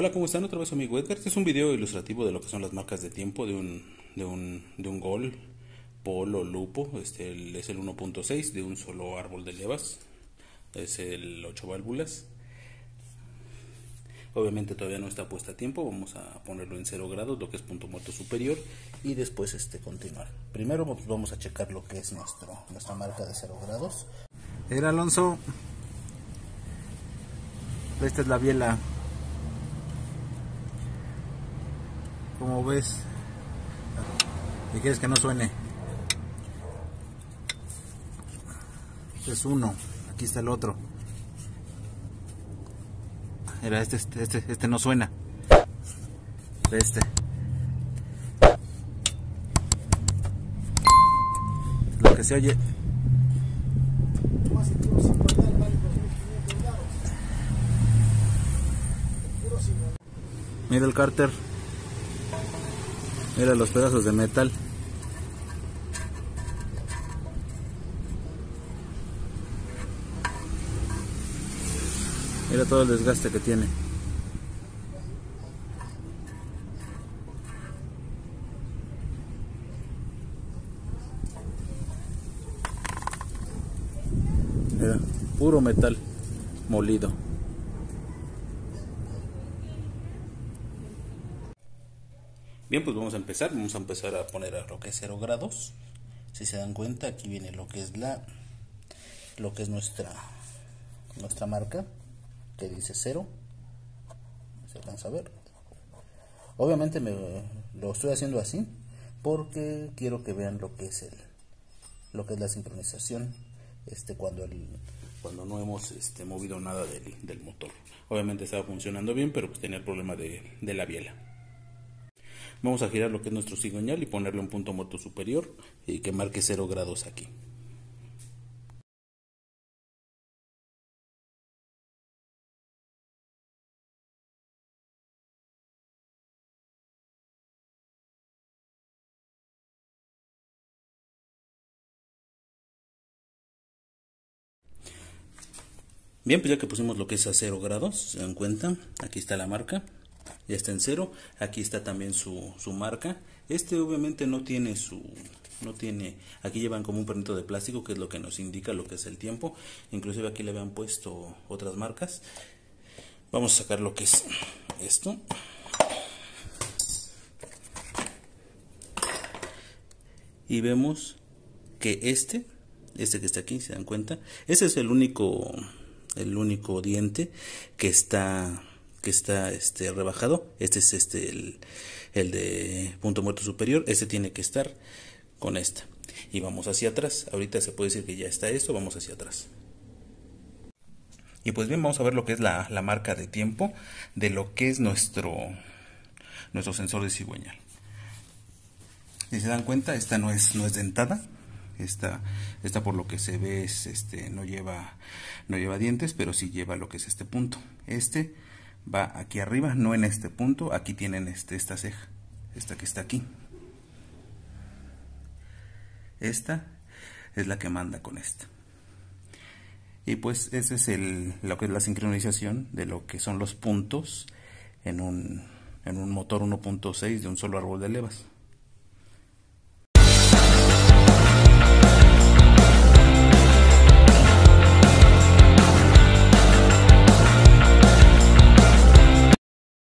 Hola, ¿cómo están? Otra vez amigo Edgar. Este es un video ilustrativo de lo que son las marcas de tiempo de un, de un, de un gol, polo, lupo. Este es el 1.6 de un solo árbol de levas. Es el 8 válvulas. Obviamente todavía no está puesta a tiempo. Vamos a ponerlo en 0 grados, lo que es punto muerto superior. Y después este continuar. Primero vamos a checar lo que es nuestro, nuestra marca de 0 grados. Era Alonso. Esta es la biela. Como ves. ¿Y quieres que no suene? Este es uno. Aquí está el otro. Era este, este, este, este no suena. Este. Lo que se oye. Mira el cárter. Mira los pedazos de metal. Mira todo el desgaste que tiene. Mira, puro metal molido. Bien, pues vamos a empezar. Vamos a empezar a poner a lo que es 0 grados. Si se dan cuenta, aquí viene lo que es la lo que es nuestra nuestra marca que dice 0. Se alcanza a ver. Obviamente me lo estoy haciendo así porque quiero que vean lo que es el lo que es la sincronización este cuando el cuando no hemos este, movido nada del, del motor. Obviamente estaba funcionando bien, pero pues tenía el problema de, de la biela. Vamos a girar lo que es nuestro cigüeñal y ponerle un punto muerto superior y que marque 0 grados aquí. Bien, pues ya que pusimos lo que es a 0 grados, se dan cuenta, aquí está la marca, ya está en cero, aquí está también su, su marca, este obviamente no tiene su, no tiene, aquí llevan como un perrito de plástico que es lo que nos indica lo que es el tiempo, inclusive aquí le habían puesto otras marcas, vamos a sacar lo que es esto, y vemos que este, este que está aquí, se dan cuenta, ese es el único el único diente que está que está este rebajado. Este es este el, el de punto muerto superior. Este tiene que estar con esta. Y vamos hacia atrás. Ahorita se puede decir que ya está esto. Vamos hacia atrás. Y pues bien vamos a ver lo que es la, la marca de tiempo de lo que es nuestro nuestro sensor de cigüeñal. Si se dan cuenta esta no es no es dentada. Esta, esta por lo que se ve es, este, no lleva, no lleva dientes, pero sí lleva lo que es este punto. Este va aquí arriba, no en este punto, aquí tienen este, esta ceja, esta que está aquí. Esta es la que manda con esta. Y pues ese es el, lo que es la sincronización de lo que son los puntos en un, en un motor 1.6 de un solo árbol de levas.